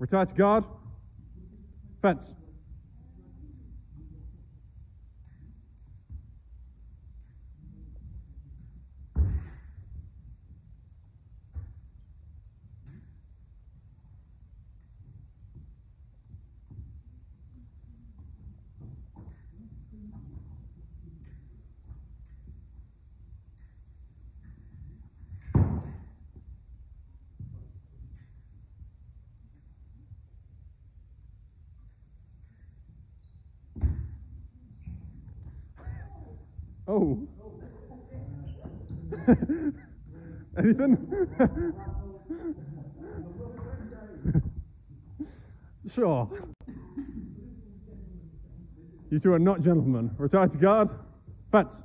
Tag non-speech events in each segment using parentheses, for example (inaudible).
Retire to guard. Fence. Oh. (laughs) Anything? (laughs) sure. You two are not gentlemen. Retire to guard. Fence.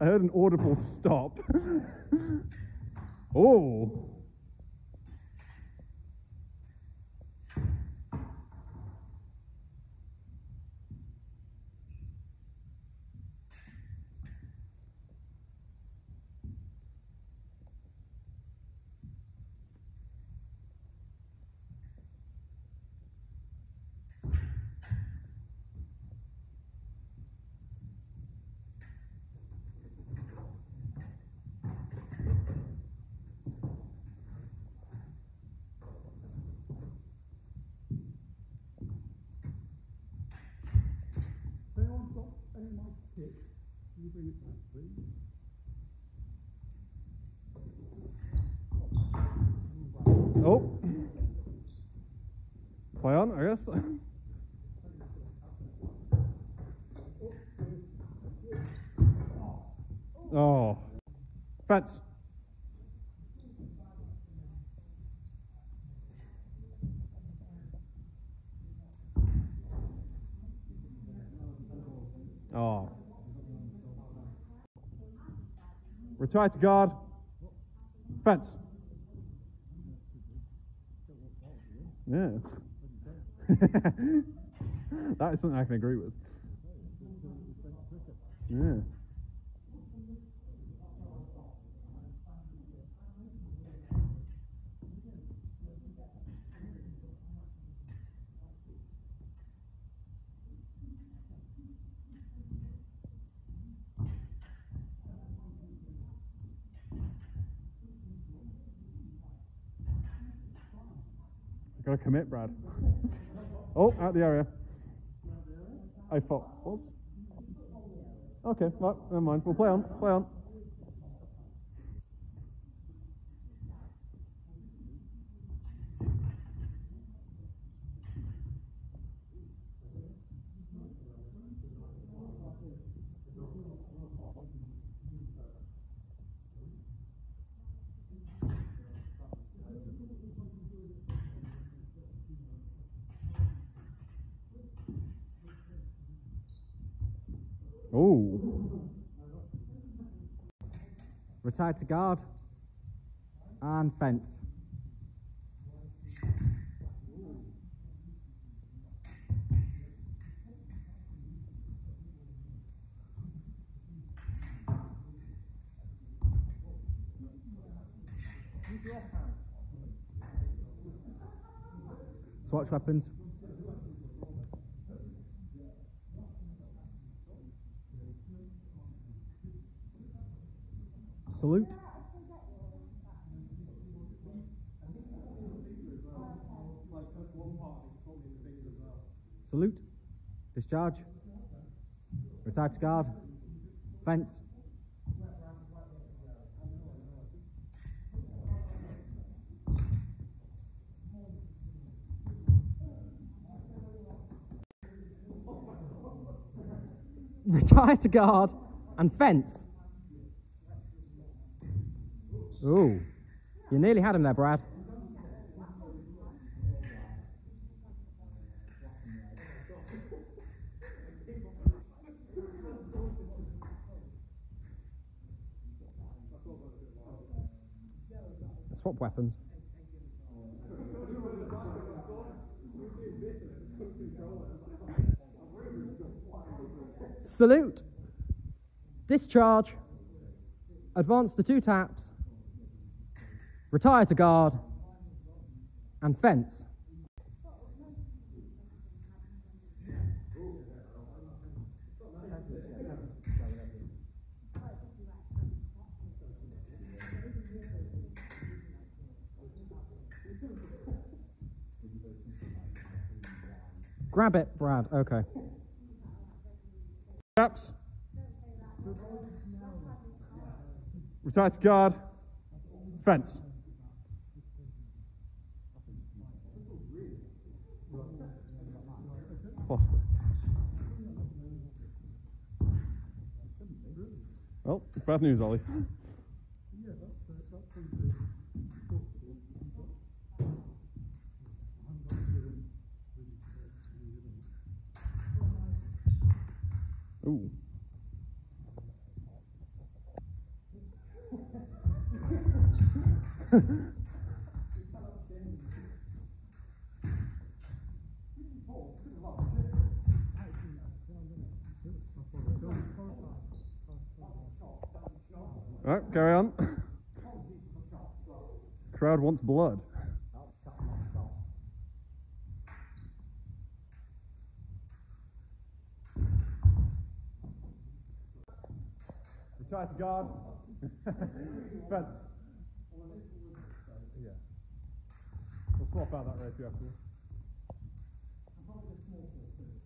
I heard an audible stop. (laughs) oh. Oh. Play on, I guess. Oh. Fence. Oh. Retire to guard. Fence. Yeah. (laughs) that is something I can agree with. Yeah. Gotta commit, Brad. Oh, out the area. I thought. Okay, well, never mind. We'll play on. Play on. Oh. Retire to guard. And fence. Swatch weapons. Salute. Salute. Discharge. Retire to guard. Fence. Retire to guard and fence. Ooh, you nearly had him there, Brad. Swap weapons. Salute. Discharge. Advance to two taps retire to guard, and fence. Grab it, Brad. Okay. Taps. Retire to guard. Fence. Possibly. Well, oh, it's bad news, Ollie. Ooh. (laughs) right, carry on. Crowd wants blood. Retire to guard. (laughs) Fence. Yeah. We'll swap out that rapier afterwards.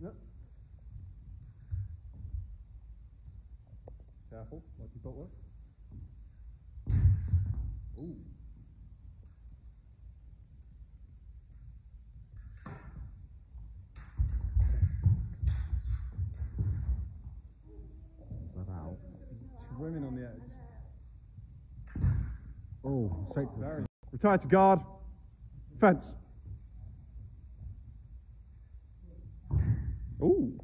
Yep. Careful, watch your footwork. Ooh. Swimming on the edge. Oh, straight to the Very. Retire to guard. Fence. Ooh.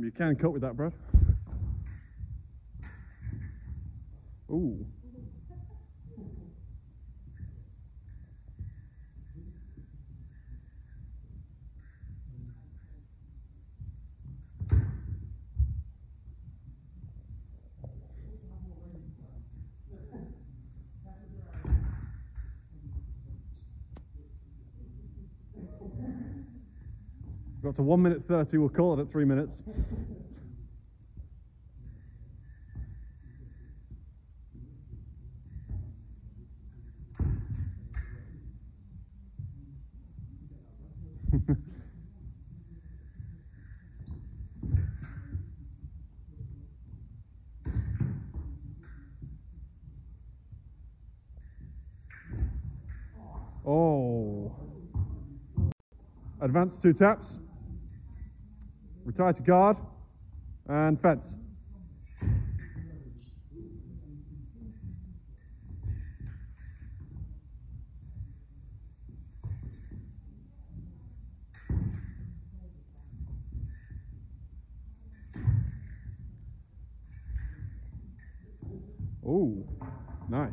You can cope with that, Brad. Ooh. Got to one minute 30, we'll call it at three minutes. (laughs) oh. Advance two taps. Retire to guard. And fence. Oh, nice.